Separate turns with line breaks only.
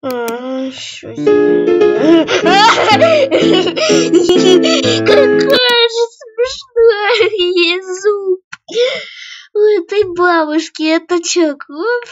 А, что? Какая же смешная зуб у этой бабушки. Это чё, клуб?